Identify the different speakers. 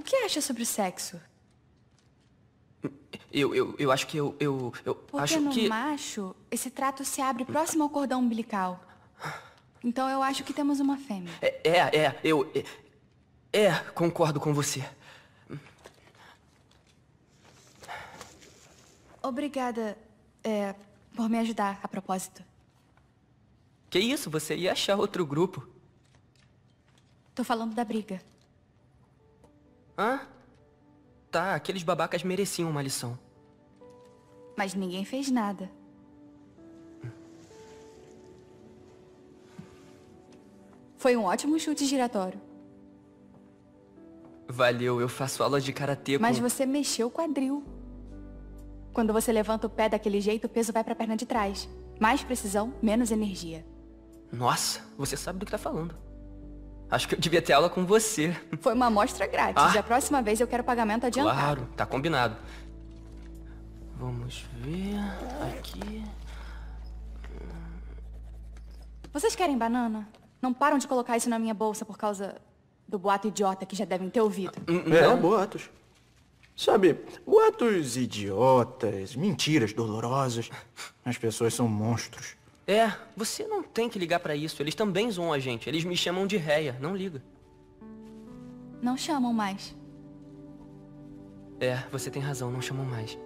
Speaker 1: O que acha sobre o sexo?
Speaker 2: Eu, eu, eu acho que eu, eu, eu
Speaker 1: Porque
Speaker 2: acho
Speaker 1: no
Speaker 2: que...
Speaker 1: macho, esse trato se abre próximo ao cordão umbilical. Então eu acho que temos uma fêmea.
Speaker 2: É, é, é, eu... É, é, concordo com você.
Speaker 1: Obrigada, é, por me ajudar, a propósito.
Speaker 2: Que isso, você ia achar outro grupo.
Speaker 1: Tô falando da briga.
Speaker 2: Hã? Tá, aqueles babacas mereciam uma lição.
Speaker 1: Mas ninguém fez nada. Foi um ótimo chute giratório.
Speaker 2: Valeu, eu faço aula de karatê com...
Speaker 1: Mas você mexeu o quadril. Quando você levanta o pé daquele jeito, o peso vai pra perna de trás. Mais precisão, menos energia.
Speaker 2: Nossa, você sabe do que tá falando. Acho que eu devia ter aula com você.
Speaker 1: Foi uma amostra grátis.
Speaker 2: Ah.
Speaker 1: Da próxima vez eu quero pagamento adiantado.
Speaker 2: Claro, tá combinado. Vamos ver... Aqui...
Speaker 1: Vocês querem banana? Não param de colocar isso na minha bolsa por causa do boato idiota que já devem ter ouvido.
Speaker 3: É,
Speaker 2: Não.
Speaker 3: boatos. Sabe, boatos idiotas, mentiras dolorosas. As pessoas são monstros.
Speaker 2: É, você não tem que ligar pra isso. Eles também zoam a gente. Eles me chamam de réia. Não liga.
Speaker 1: Não chamam mais.
Speaker 2: É, você tem razão. Não chamam mais.